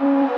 Mm-hmm.